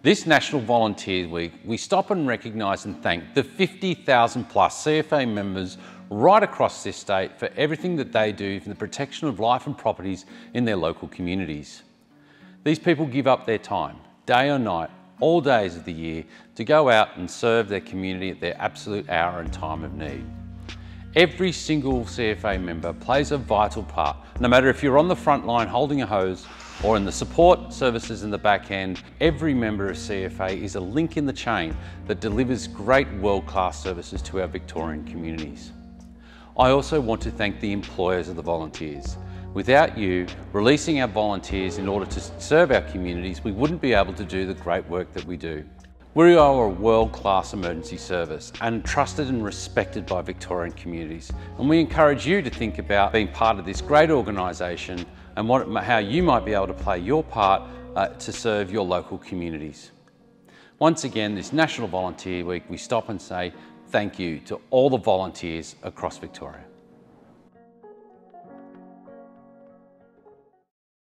This National Volunteer Week, we stop and recognise and thank the 50,000 plus CFA members right across this state for everything that they do for the protection of life and properties in their local communities. These people give up their time, day or night, all days of the year, to go out and serve their community at their absolute hour and time of need. Every single CFA member plays a vital part, no matter if you're on the front line holding a hose or in the support services in the back end, every member of CFA is a link in the chain that delivers great world-class services to our Victorian communities. I also want to thank the employers of the volunteers. Without you releasing our volunteers in order to serve our communities, we wouldn't be able to do the great work that we do. We are a world-class emergency service and trusted and respected by Victorian communities. And we encourage you to think about being part of this great organisation and what, how you might be able to play your part uh, to serve your local communities. Once again, this National Volunteer Week, we stop and say thank you to all the volunteers across Victoria.